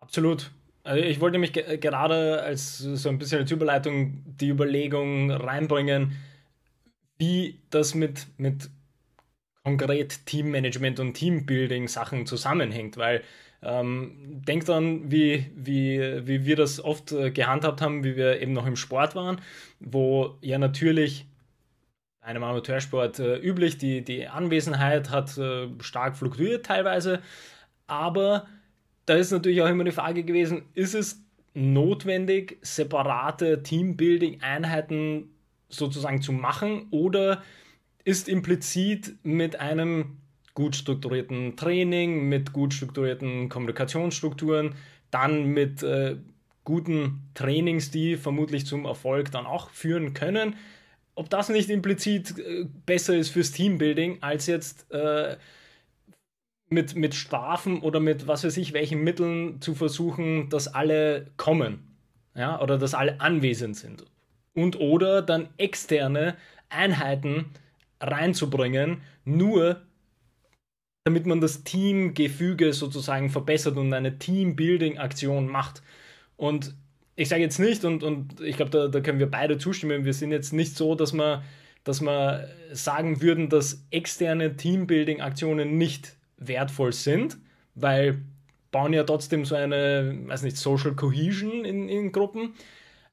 Absolut. Also ich wollte mich ge gerade als so ein bisschen als Überleitung die Überlegung reinbringen, wie das mit, mit konkret Teammanagement und Teambuilding Sachen zusammenhängt, weil ähm, denk dran, wie, wie, wie wir das oft äh, gehandhabt haben, wie wir eben noch im Sport waren, wo ja natürlich einem Amateursport äh, üblich, die, die Anwesenheit hat äh, stark fluktuiert teilweise, aber da ist natürlich auch immer die Frage gewesen, ist es notwendig, separate Teambuilding-Einheiten sozusagen zu machen oder ist implizit mit einem gut strukturierten Training, mit gut strukturierten Kommunikationsstrukturen, dann mit äh, guten Trainings, die vermutlich zum Erfolg dann auch führen können. Ob das nicht implizit äh, besser ist fürs Teambuilding, als jetzt äh, mit, mit Strafen oder mit was weiß ich, welchen Mitteln zu versuchen, dass alle kommen. Ja, oder dass alle anwesend sind. Und oder dann externe Einheiten reinzubringen, nur damit man das Teamgefüge sozusagen verbessert und eine Teambuilding-Aktion macht. Und ich sage jetzt nicht, und, und ich glaube, da, da können wir beide zustimmen, wir sind jetzt nicht so, dass wir, dass wir sagen würden, dass externe Teambuilding-Aktionen nicht wertvoll sind, weil bauen ja trotzdem so eine, weiß nicht, Social Cohesion in, in Gruppen.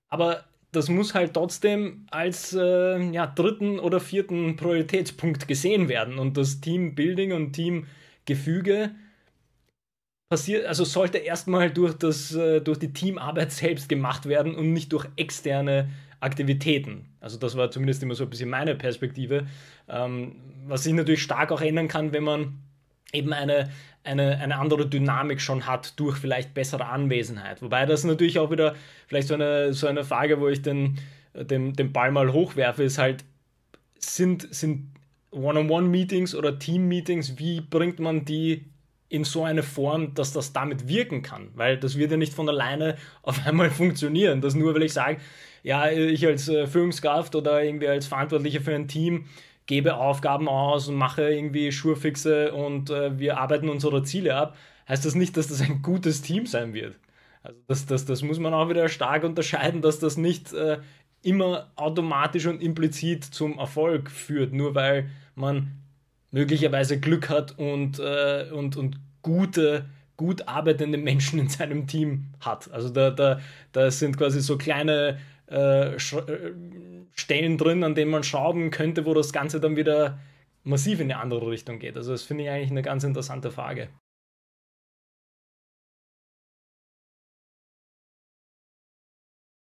Aber das muss halt trotzdem als äh, ja, dritten oder vierten Prioritätspunkt gesehen werden. Und das Teambuilding und Teamgefüge passiert, also sollte erstmal durch, das, äh, durch die Teamarbeit selbst gemacht werden und nicht durch externe Aktivitäten. Also das war zumindest immer so ein bisschen meine Perspektive. Ähm, was sich natürlich stark auch ändern kann, wenn man eben eine, eine, eine andere Dynamik schon hat durch vielleicht bessere Anwesenheit. Wobei das natürlich auch wieder vielleicht so eine, so eine Frage, wo ich den, den, den Ball mal hochwerfe, ist halt, sind, sind One-on-One-Meetings oder Team-Meetings, wie bringt man die in so eine Form, dass das damit wirken kann? Weil das wird ja nicht von alleine auf einmal funktionieren. Das nur, weil ich sage, ja, ich als äh, Führungskraft oder irgendwie als Verantwortlicher für ein Team gebe Aufgaben aus und mache irgendwie Schurfixe und äh, wir arbeiten unsere Ziele ab, heißt das nicht, dass das ein gutes Team sein wird. Also das, das, das muss man auch wieder stark unterscheiden, dass das nicht äh, immer automatisch und implizit zum Erfolg führt, nur weil man möglicherweise Glück hat und, äh, und, und gute, gut arbeitende Menschen in seinem Team hat. Also da, da, da sind quasi so kleine äh, Stellen drin, an denen man schrauben könnte, wo das Ganze dann wieder massiv in eine andere Richtung geht. Also das finde ich eigentlich eine ganz interessante Frage.